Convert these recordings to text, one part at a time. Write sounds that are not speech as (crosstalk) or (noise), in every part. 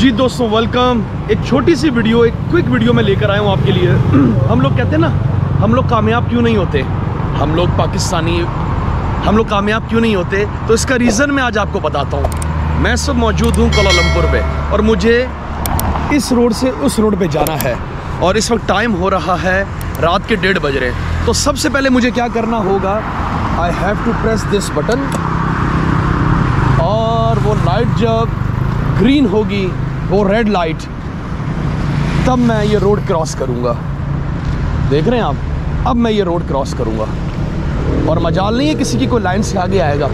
जी दोस्तों वेलकम एक छोटी सी वीडियो एक क्विक वीडियो में लेकर आया हूँ आपके लिए। (clears throat) हम लोग कहते हैं ना, हम लोग कामयाब क्यों नहीं होते? हम लोग पाकिस्तानी, हम लोग कामयाब क्यों नहीं होते? तो इसका रीज़न मैं आज आपको बताता हूँ। मैं सब मौजूद हूँ कोलालमपुर पे, और मुझे इस रोड से उस रोड पे जाना है। और इस वक्त टाइम हो रहा है रात के डेढ़ बज रहे। तो सबसे पहले मुझे क्या करना होगा? I have to press this button और वो लाइट जब ग्रीन होगी वो रेड लाइट तब मैं ये रोड क्रॉस करूँगा। देख रहे हैं आप? अब मैं ये रोड क्रॉस करूँगा। और मजाल नहीं है किसी की कोई लाइन से आगे आएगा।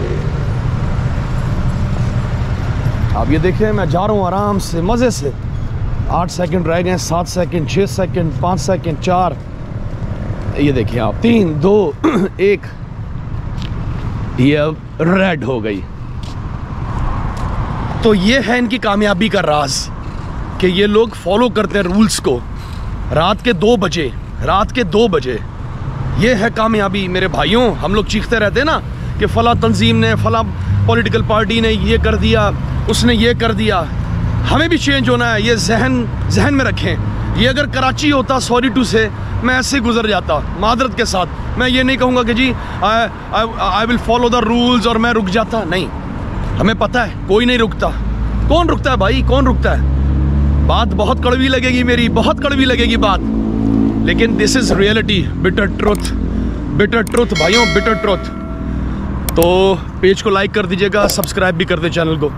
आप ये देखें, मैं जा रहा हूँ आराम से, मज़े से। आठ सेकंड रह गए, सात सेकंड छः सेकंड पाँच सेकंड चार। ये देखिए आप, तीन, दो, (clears throat) एक। ये अब रेड हो गई। तो ये है इनकी कामयाबी का राज। कि ये लोग फॉलो करते हैं रूल्स को। रात के दो बजे, रात के दो बजे। ये है कामयाबी। मेरे भाइयों, हम लोग चीखते रहते हैं ना कि फ़ला तंजीम ने, फ़ला पॉलिटिकल पार्टी ने ये कर दिया, उसने ये कर दिया। हमें भी चेंज होना है, ये जहन जहन में रखें। ये अगर कराची होता सॉरी टू से मैं ऐसे गुजर जाता, मादरत के साथ। मैं ये नहीं कहूँगा कि जी I will follow the rules और मैं रुक जाता। नहीं। हमें पता है, कोई नहीं रुकता। कौन रुकता है भाई? कौन रुकता है? बात बहुत कड़वी लगेगी मेरी, बहुत कड़वी लगेगी बात। लेकिन this is reality bitter truth bitter truth भाइयों बिटर ट्रुथ तो पेज को लाइक कर दीजिएगा सब्सक्राइब भी कर दे चैनल को।